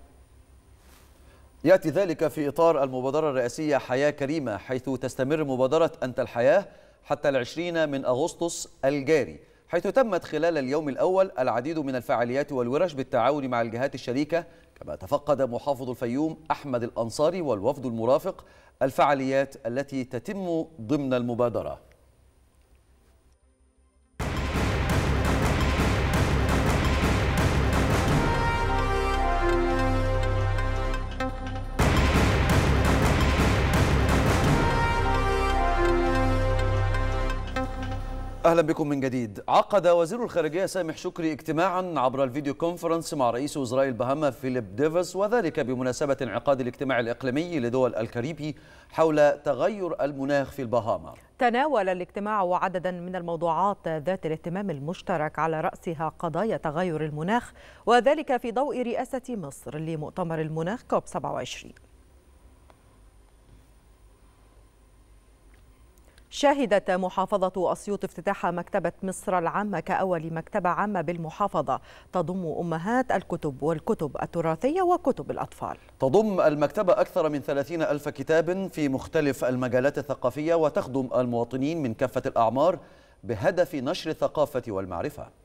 يأتي ذلك في إطار المبادرة الرئاسية حياة كريمة حيث تستمر مبادرة أنت الحياة حتى العشرين من أغسطس الجاري حيث تمت خلال اليوم الأول العديد من الفعاليات والورش بالتعاون مع الجهات الشريكة كما تفقد محافظ الفيوم أحمد الأنصاري والوفد المرافق الفعاليات التي تتم ضمن المبادرة. أهلا بكم من جديد. عقد وزير الخارجية سامح شكري اجتماعا عبر ال video conference مع رئيس وزراء البهاما فيليب ديفيس وذلك بمناسبة انعقاد الاجتماع الإقليمي لدول الكاريبي حول تغير المناخ في البهاما تناول الاجتماع عددا من الموضوعات ذات الاهتمام المشترك على رأسها قضايا تغير المناخ وذلك في ضوء رئاسة مصر لمؤتمر المناخ كوب 27 شهدت محافظة أسيوط افتتاح مكتبة مصر العامة كأول مكتبة عامة بالمحافظة. تضم أمهات الكتب والكتب التراثية وكتب الأطفال. تضم المكتبة أكثر من 30 ألف كتاب في مختلف المجالات الثقافية وتخدم المواطنين من كافة الأعمار بهدف نشر الثقافة والمعرفة.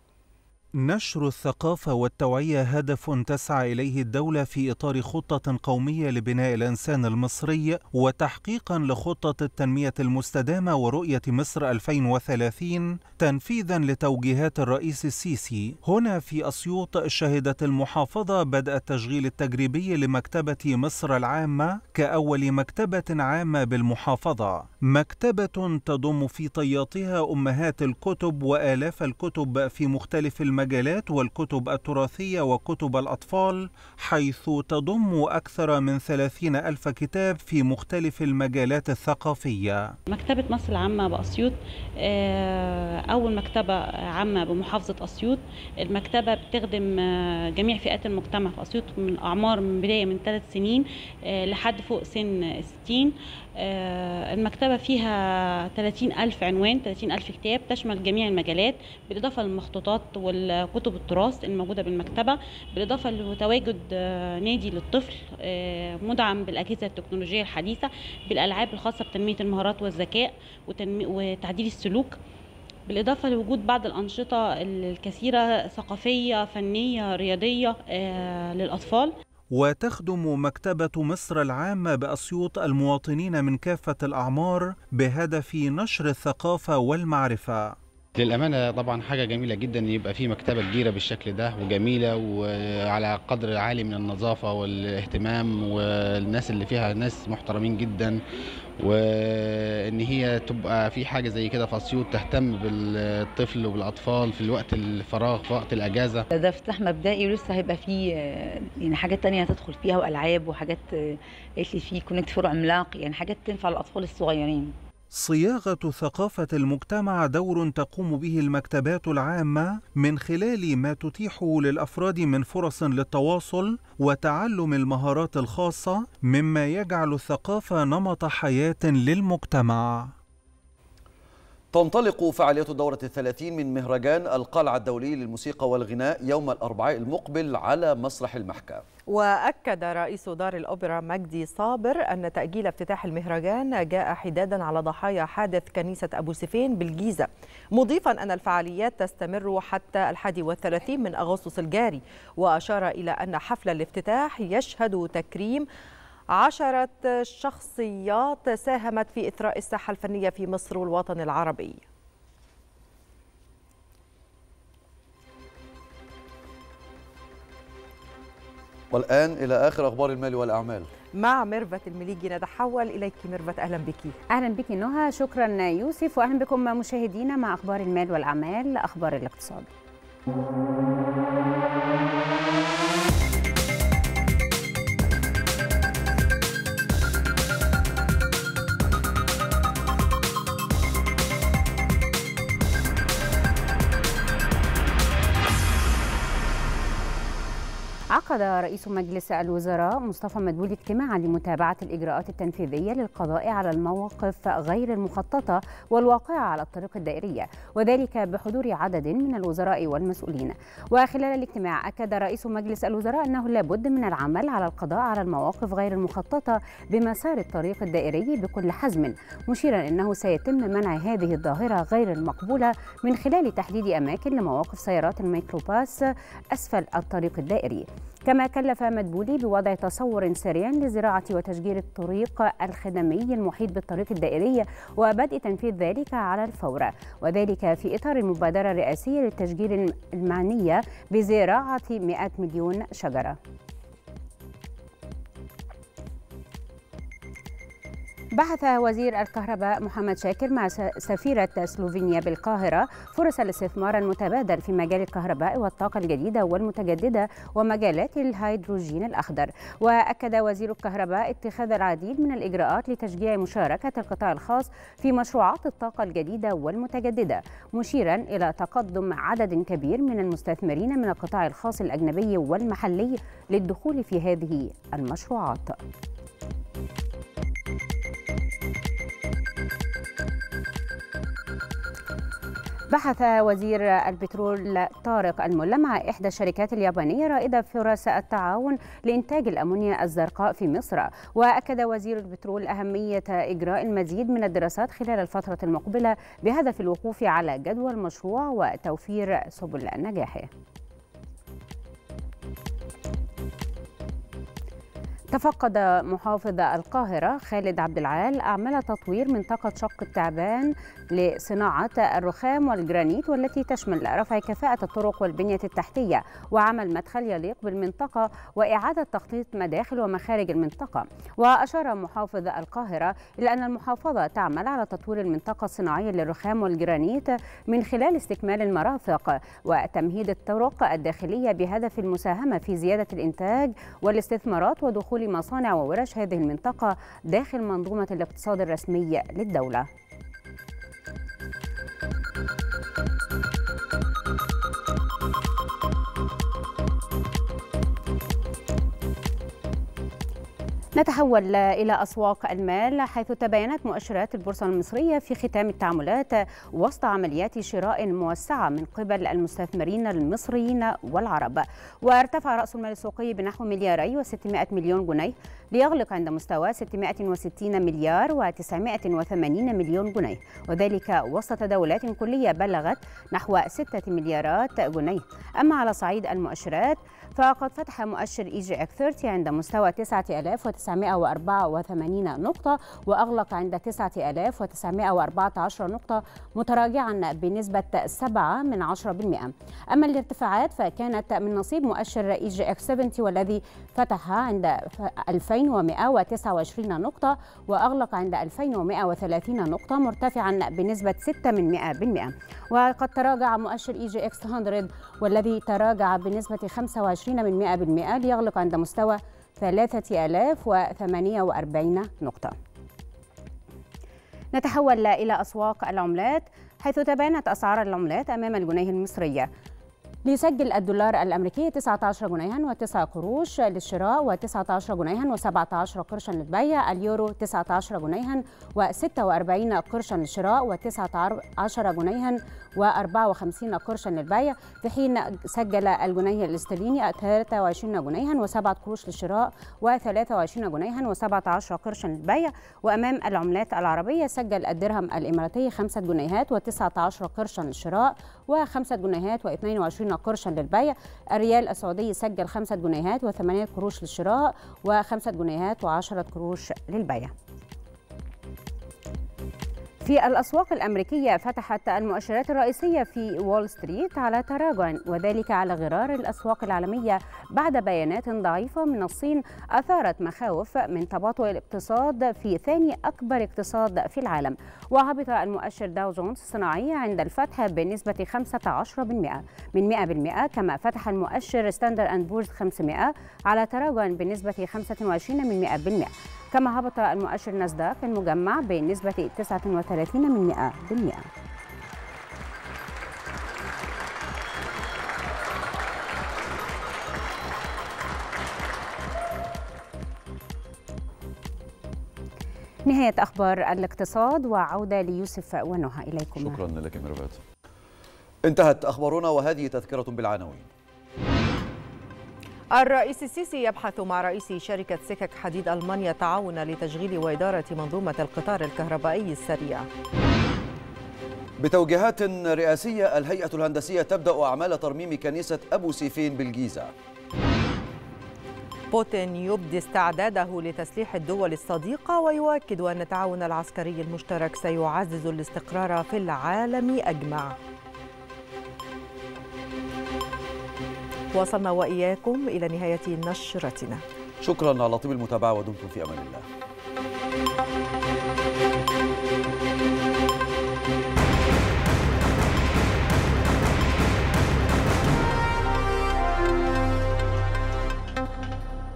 نشر الثقافة والتوعية هدف تسعى إليه الدولة في إطار خطة قومية لبناء الإنسان المصري وتحقيقا لخطة التنمية المستدامة ورؤية مصر 2030 تنفيذا لتوجيهات الرئيس السيسي. هنا في أسيوط شهدت المحافظة بدء التشغيل التجريبي لمكتبة مصر العامة كأول مكتبة عامة بالمحافظة. مكتبة تضم في طياتها أمهات الكتب وآلاف الكتب في مختلف المجالات والكتب التراثية وكتب الأطفال حيث تضم أكثر من ثلاثين ألف كتاب في مختلف المجالات الثقافية. مكتبة مصر العامة بأسيوط أول مكتبة عامة بمحافظة أسيوط. المكتبة بتخدم جميع فئات المجتمع في أسيوط من أعمار من بداية من ثلاث سنين لحد فوق سن 60 المكتبة فيها 30 ألف عنوان 30 ألف كتاب تشمل جميع المجالات بالإضافة للمخطوطات والكتب التراث الموجودة بالمكتبة بالإضافة لتواجد نادي للطفل مدعم بالأجهزة التكنولوجية الحديثة بالألعاب الخاصة بتنمية المهارات والذكاء وتعديل السلوك بالإضافة لوجود بعض الأنشطة الكثيرة ثقافية فنية رياضية للأطفال. وتخدم مكتبة مصر العامة بأسيوط المواطنين من كافة الأعمار بهدف نشر الثقافة والمعرفة. للأمانة طبعا حاجة جميلة جدا يبقى في مكتبة كبيرة بالشكل ده وجميلة وعلى قدر عالي من النظافة والاهتمام والناس اللي فيها ناس محترمين جدا وإن هي تبقى في حاجة زي كده في أسيوط تهتم بالطفل وبالأطفال في الوقت الفراغ في وقت الأجازة. ده افتتاح مبدئي ولسه هيبقى فيه يعني حاجات تانية هتدخل فيها وألعاب وحاجات قالت لي فيه Connect Four عملاق يعني حاجات تنفع الاطفال الصغيرين. صياغة ثقافة المجتمع دور تقوم به المكتبات العامة من خلال ما تتيح للأفراد من فرص للتواصل وتعلم المهارات الخاصة مما يجعل الثقافة نمط حياة للمجتمع. تنطلق فعاليات الدورة الثلاثين من مهرجان القلعة الدولي للموسيقى والغناء يوم الأربعاء المقبل على مسرح المحكة. وأكد رئيس دار الأوبرا مجدي صابر أن تأجيل افتتاح المهرجان جاء حدادا على ضحايا حادث كنيسة أبو سفين بالجيزة مضيفا أن الفعاليات تستمر حتى الحادي والثلاثين من أغسطس الجاري. وأشار إلى أن حفل الافتتاح يشهد تكريم عشرة شخصيات ساهمت في إثراء الساحة الفنية في مصر والوطن العربي. والآن إلى آخر أخبار المال والأعمال. مع ميرفت المليجي نتحول إليك ميرفت أهلا بك. أهلا بك نهى شكرا يوسف وأهلا بكم مشاهدينا مع أخبار المال والأعمال أخبار الاقتصاد. عقد رئيس مجلس الوزراء مصطفى مدبولي اجتماعا لمتابعة الإجراءات التنفيذية للقضاء على المواقف غير المخططة والواقعة على الطريق الدائرية وذلك بحضور عدد من الوزراء والمسؤولين. وخلال الاجتماع أكد رئيس مجلس الوزراء أنه لابد من العمل على القضاء على المواقف غير المخططة بمسار الطريق الدائري بكل حزم مشيرا أنه سيتم منع هذه الظاهرة غير المقبولة من خلال تحديد أماكن لمواقف سيارات الميكروباص أسفل الطريق الدائري. كما كلف مدبولي بوضع تصور سريع لزراعة وتشجير الطريق الخدمي المحيط بالطريق الدائري وبدء تنفيذ ذلك على الفور. وذلك في إطار المبادرة الرئاسية للتشجير المعنية بزراعة 100 مليون شجرة. بحث وزير الكهرباء محمد شاكر مع سفيرة سلوفينيا بالقاهرة فرص الاستثمار المتبادل في مجال الكهرباء والطاقة الجديدة والمتجددة ومجالات الهيدروجين الأخضر. وأكد وزير الكهرباء اتخاذ العديد من الإجراءات لتشجيع مشاركة القطاع الخاص في مشروعات الطاقة الجديدة والمتجددة مشيرا إلى تقدم عدد كبير من المستثمرين من القطاع الخاص الأجنبي والمحلي للدخول في هذه المشروعات. بحث وزير البترول طارق الملا مع إحدى الشركات اليابانية رائدة فرص التعاون لإنتاج الأمونيا الزرقاء في مصر. وأكد وزير البترول أهمية إجراء المزيد من الدراسات خلال الفترة المقبلة بهدف الوقوف على جدوى المشروع وتوفير سبل نجاحه. تفقد محافظ القاهرة خالد عبد العال أعمال تطوير منطقة شق التعبان لصناعة الرخام والجرانيت والتي تشمل رفع كفاءة الطرق والبنية التحتية وعمل مدخل يليق بالمنطقة وإعادة تخطيط مداخل ومخارج المنطقة. وأشار محافظ القاهرة إلى أن المحافظة تعمل على تطوير المنطقة الصناعية للرخام والجرانيت من خلال استكمال المرافق وتمهيد الطرق الداخلية بهدف المساهمة في زيادة الإنتاج والاستثمارات ودخول دخول مصانع وورش هذه المنطقة داخل منظومة الاقتصاد الرسمي للدولة. نتحول إلى أسواق المال حيث تباينت مؤشرات البورصة المصرية في ختام التعاملات وسط عمليات شراء موسعة من قبل المستثمرين المصريين والعرب. وارتفع رأس المال السوقي بنحو ملياري و600 مليون جنيه ليغلق عند مستوى 660 مليار و980 مليون جنيه. وذلك وسط تداولات كلية بلغت نحو 6 مليارات جنيه. أما على صعيد المؤشرات فقد فتح مؤشر EGX 30 عند مستوى 9984 نقطة وأغلق عند 9914 نقطة متراجعا بنسبة 7 من 10% أما الارتفاعات فكانت من نصيب مؤشر EGX 70 والذي فتح عند 2129 نقطة وأغلق عند 2130 نقطة مرتفعا بنسبة 6 من 100% وقد تراجع مؤشر EGX 100 والذي تراجع بنسبة 25 من 100% ليغلق عند مستوى 3048 نقطة. نتحول إلى أسواق العملات حيث تباينت أسعار العملات أمام الجنيه المصرية. ليسجل الدولار الأمريكي 19 جنيها و9 قروش للشراء و19 جنيها و17 قرشا للبيع. اليورو 19 جنيها و46 قرشا للشراء و19 جنيها و54 قرشا للبيع. في حين سجل الجنيه الاسترليني 23 جنيها و7 قروش للشراء و23 جنيها و17 قرشا للبيع. وأمام العملات العربية سجل الدرهم الإماراتي 5 جنيهات و19 قرشا للشراء و5 جنيهات و22 قرشا للبيع. الريال السعودي سجل 5 جنيهات و8 قروش للشراء و5 جنيهات و10 قروش للبيع. في الأسواق الأمريكية فتحت المؤشرات الرئيسية في وول ستريت على تراجع وذلك على غرار الأسواق العالمية بعد بيانات ضعيفة من الصين أثارت مخاوف من تباطؤ الاقتصاد في ثاني أكبر اقتصاد في العالم. وهبط المؤشر داو جونز الصناعي عند الفتح بنسبة 15% من 100% كما فتح المؤشر ستاندر أند بورز 500 على تراجع بنسبة 25 من 100% كما هبط المؤشر ناسداك المجمع بنسبة 39 من 100%. نهاية أخبار الاقتصاد وعودة ليوسف ونهى إليكم. شكرا لك ميرفت انتهت أخبارنا وهذه تذكرة بالعناوين. الرئيس السيسي يبحث مع رئيس شركة سكك حديد ألمانيا تعاون لتشغيل وإدارة منظومة القطار الكهربائي السريع. بتوجيهات رئاسية الهيئة الهندسية تبدأ أعمال ترميم كنيسة أبو سيفين بالجيزة. بوتين يبدي استعداده لتسليح الدول الصديقة ويؤكد أن التعاون العسكري المشترك سيعزز الاستقرار في العالم أجمع. وصلنا وإياكم إلى نهاية نشرتنا. شكرا على طيب المتابعة ودمتم في أمان الله.